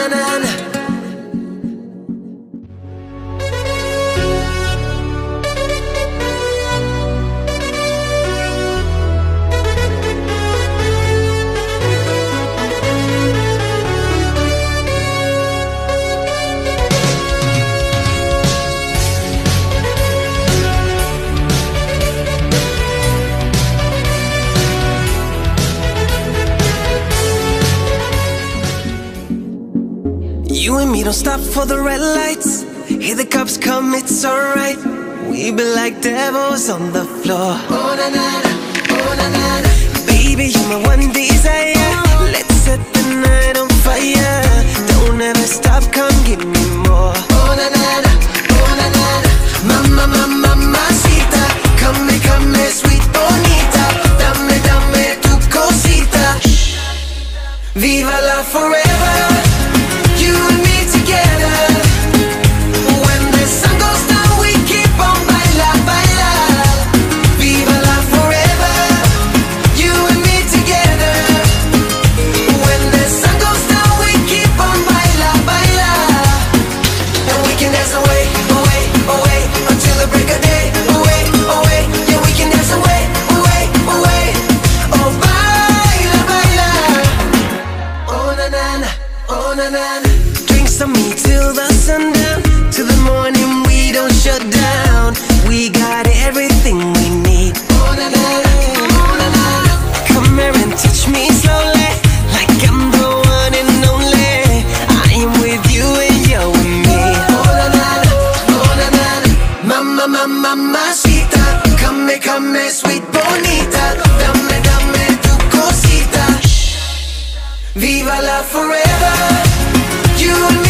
na na na. Don't stop for the red lights. Hear the cops come, it's alright. We be like devils on the floor. Oh na na na, oh na na na. Baby, you're my one desire. Let's set the night on fire. Don't ever stop, come give me more. Oh na na na, oh na na na. Mama, mama, mamacita. Come, come, sweet bonita. Dame, dame tu cosita. Viva la forever. On me till the sundown, till the morning we don't shut down. We got everything we need. Oh na na oh na na. Come here and touch me slowly, like I'm the one and only. I'm with you and you're with me. Oh na na oh na na na. Mama, mama, mamacita, come, come, sweet bonita. Dame, dame tu cosita. Viva la forever, you and me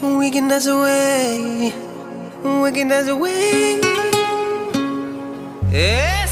we can dance away, we can dance away, away,